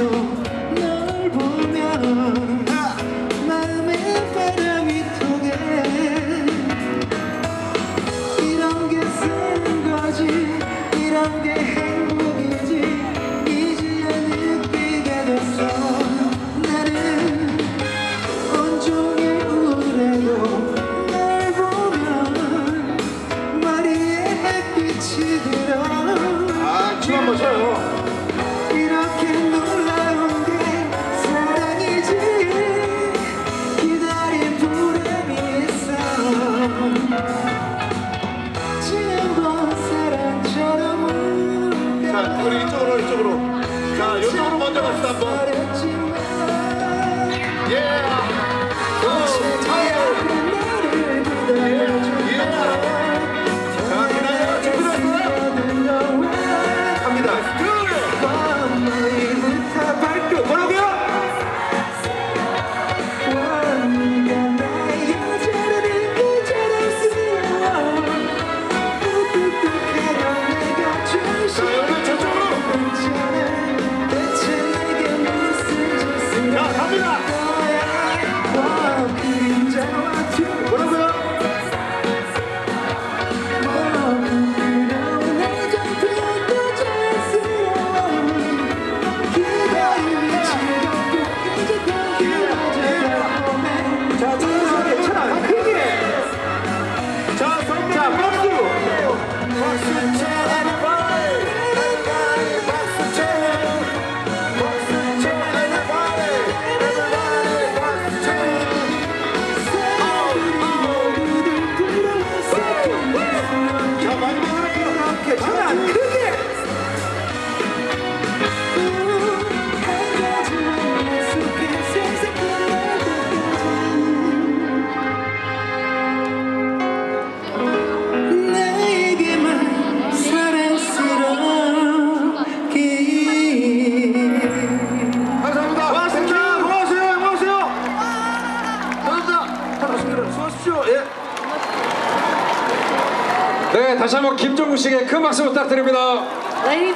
봐도 널 보면 마음에 바람이 통해 이런 게쓴 거지 이런 게 행복이지. 이제야 느끼게 됐어. 아, 춤 한번 춰요. 이쪽으로 이쪽으로. 자 이쪽으로 먼저 갑시다 한번. 네, 다시 한번 김종국 씨에게 큰 박수 부탁드립니다. 네,